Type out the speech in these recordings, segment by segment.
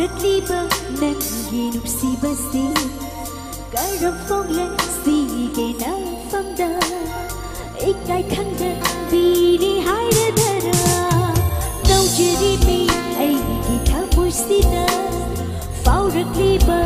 ಪ್ರತಿಭಾ ನಂಗೇನು ಸಿ ಬಸ್ತಿ Karam phong lên si kề nắng phong đà ít ai khăn đà vì đi hai đà đà đà nâu chỉ đi mi ai kỳ khá vui si nà phao rực li bờ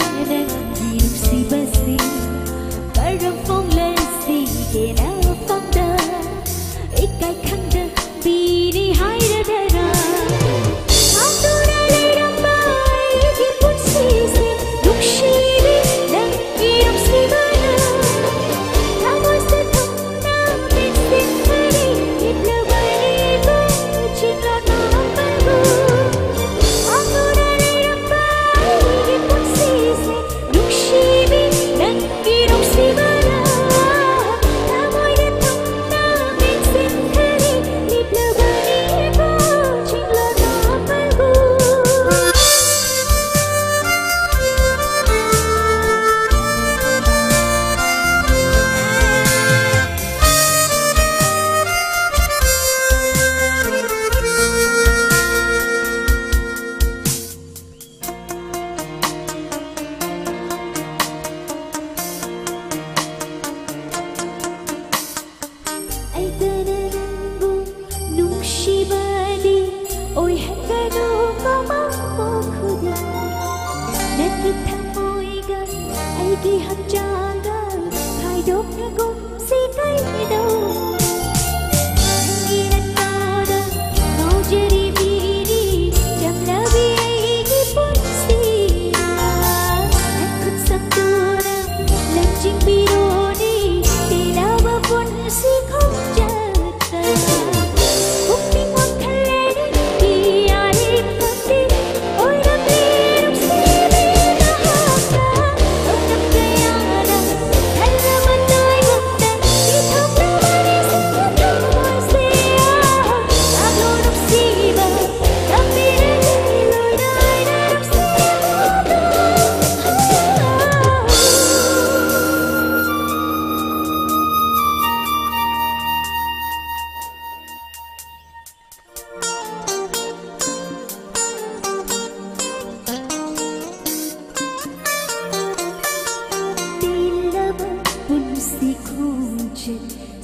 दिखो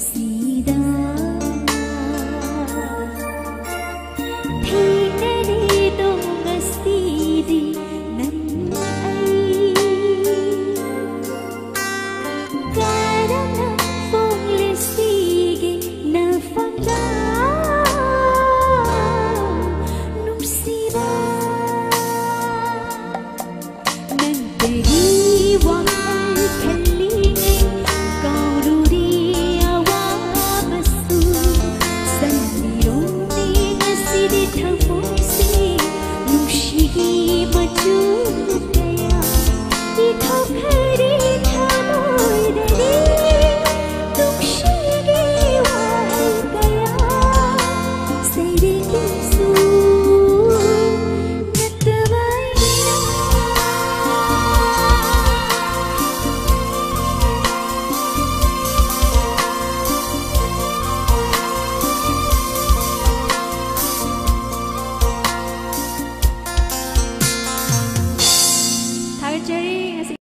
सीधा